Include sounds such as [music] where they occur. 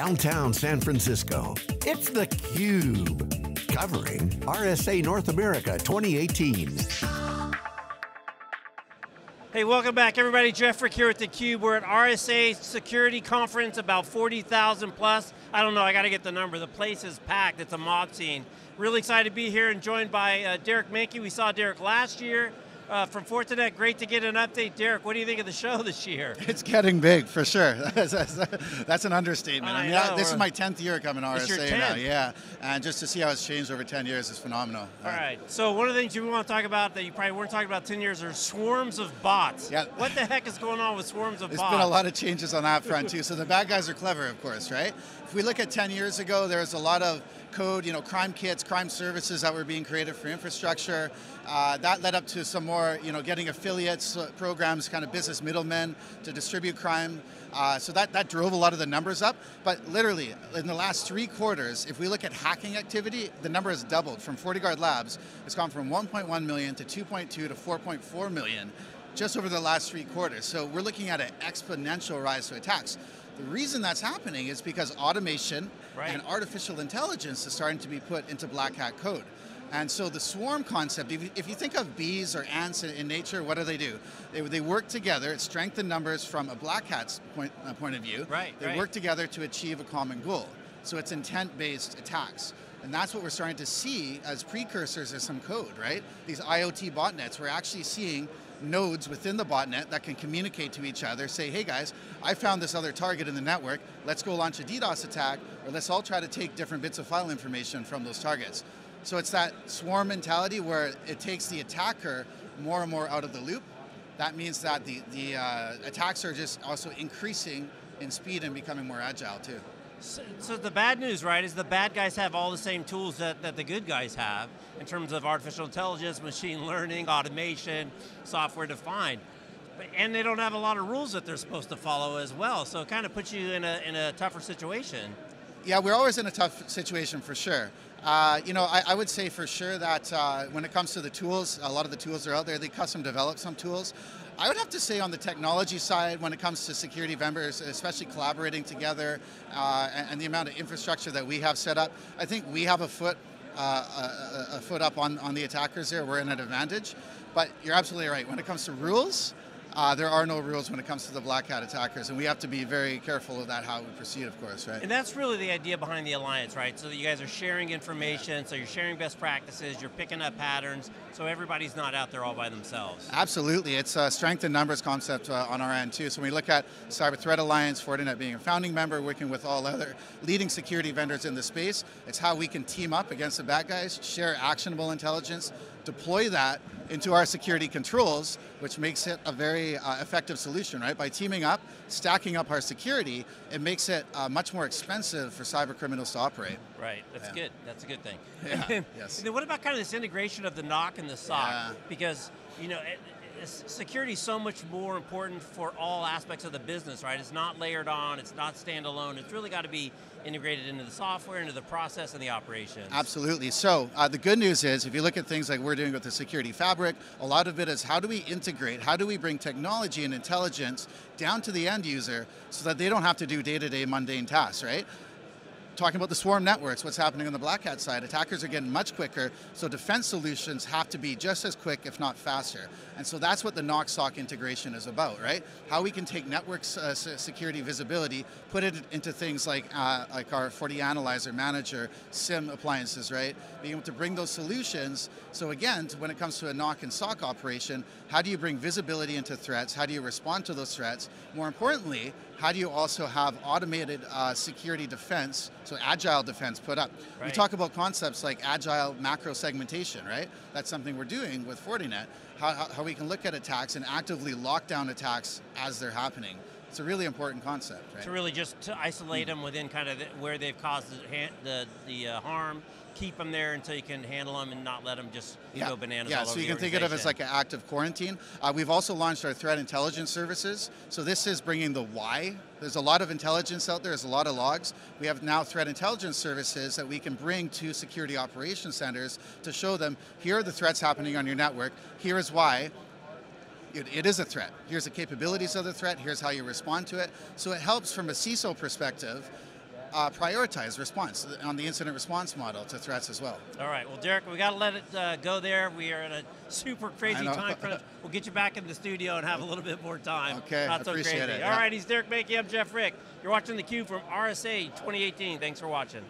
downtown San Francisco. It's theCUBE, covering RSA North America 2018. Hey, welcome back everybody. Jeff Frick here at theCUBE. We're at RSA Security Conference, about 40,000 plus. I don't know, I got to get the number. The place is packed, it's a mob scene. Really excited to be here and joined by uh, Derek Manky. We saw Derek last year uh, from Fortinet. Great to get an update. Derek, what do you think of the show this year? [laughs] It's getting big, for sure. [laughs] that's, an understatement. I, I mean, know, this is my 10th year coming to RSA now, 10th. yeah. And just to see how it's changed over 10 years is phenomenal. All right, so one of the things you want to talk about that you probably weren't talking about 10 years are swarms of bots. Yeah. What the heck is going on with swarms of There's bots? There's been a lot of changes on that front too. So the bad guys are clever, of course, right? If we look at 10 years ago, there was a lot of code, you know, crime kits, crime services that were being created for infrastructure. Uh, that led up to some more, you know, getting affiliates uh, programs, kind of business middlemen to distribute crime. Uh, so that, that drove a lot of the numbers up. But literally, in the last three quarters, if we look at hacking activity, the number has doubled from FortiGuard Labs. It's gone from 1.1 million to 2.2 to 4.4 million just over the last three quarters. So we're looking at an exponential rise to attacks. The reason that's happening is because automation right. and artificial intelligence is starting to be put into black hat code. And so the swarm concept, if you, if you think of bees or ants in, in, nature, what do they do? They, they work together, it's strength in numbers from a black hat's point, uh, point of view. Right, they right. work together to achieve a common goal. So it's intent-based attacks. And that's what we're starting to see as precursors of some code, right? These IoT botnets, we're actually seeing nodes within the botnet that can communicate to each other, say, hey guys, I found this other target in the network, let's go launch a DDoS attack, or let's all try to take different bits of file information from those targets. So it's that swarm mentality where it takes the attacker more and more out of the loop. That means that the, the uh, attacks are just also increasing in speed and becoming more agile too. So, so, the bad news, right, is the bad guys have all the same tools that, that the good guys have in terms of artificial intelligence, machine learning, automation, software defined. But, and they don't have a lot of rules that they're supposed to follow as well, so it kind of puts you in a, in a tougher situation. Yeah, we're always in a tough situation for sure. Uh, you know, I, I, would say for sure that uh, when it comes to the tools, a lot of the tools are out there. They custom develop some tools. I would have to say on the technology side, when it comes to security vendors, especially collaborating together uh, and, and, the amount of infrastructure that we have set up, I think we have a foot uh, a, a, foot up on, on the attackers there. We're in an advantage. But you're absolutely right. When it comes to rules, uh, there are no rules when it comes to the black hat attackers, and we have to be very careful of that, how we proceed, of course, right? And that's really the idea behind the alliance, right? So that you guys are sharing information, so you're sharing best practices, you're picking up patterns, so everybody's not out there all by themselves. Absolutely, it's a strength in numbers concept uh, on our end too. So when we look at Cyber Threat Alliance, Fortinet being a founding member, working with all other leading security vendors in the space, it's how we can team up against the bad guys, share actionable intelligence, deploy that into our security controls, which makes it a very uh, effective solution, right? By teaming up, stacking up our security, it makes it uh, much more expensive for cyber criminals to operate. Right, that's yeah. good. That's a good thing. Yeah, [laughs] yes. And then what about kind of this integration of the NOC and the SOC? Yeah. Because, you know, it, security is so much more important for all aspects of the business, right? It's not layered on, it's not standalone, it's really got to be integrated into the software, into the process and the operations. Absolutely. So uh, the good news is, if you look at things like we're doing with the security fabric, a lot of it is how do we integrate, how do we bring technology and intelligence down to the end user so that they don't have to do day-to-day -day mundane tasks, right? Talking about the swarm networks, what's happening on the black hat side, attackers are getting much quicker, so defense solutions have to be just as quick, if not faster. And so that's what the NOC SOC integration is about, right? How we can take network uh, security visibility, put it into things like, uh, like our FortiAnalyzer Manager, SIM appliances, right? Being able to bring those solutions. So again, when it comes to a NOC and SOC operation, how do you bring visibility into threats? How do you respond to those threats? More importantly, how do you also have automated uh, security defense, so agile defense put up? Right. We talk about concepts like agile macro segmentation, right? That's something we're doing with Fortinet, how, how we can look at attacks and actively lock down attacks as they're happening. It's a really important concept, right? To really just to isolate them within kind of the, where they've caused the, the, the uh, harm, keep them there until you can handle them and not let them just yeah. go bananas Yeah, so you can think of it as like an active quarantine. Uh, we've also launched our threat intelligence services. So this is bringing the why. There's a lot of intelligence out there, there's a lot of logs. We have now threat intelligence services that we can bring to security operations centers to show them, here are the threats happening on your network, here is why, it, it is a threat. Here's the capabilities of the threat, here's how you respond to it. So it helps from a CISO perspective uh, prioritize response on the incident response model to threats as well. All right. Well, Derek, we got to let it uh, go there. We are in a super crazy time crunch. [laughs] We'll get you back in the studio and have a little bit more time. Okay, Not so appreciate crazy. it, All yeah. right. He's Derek Manky. I'm Jeff Frick. You're watching theCUBE from RSA 2018. Thanks for watching.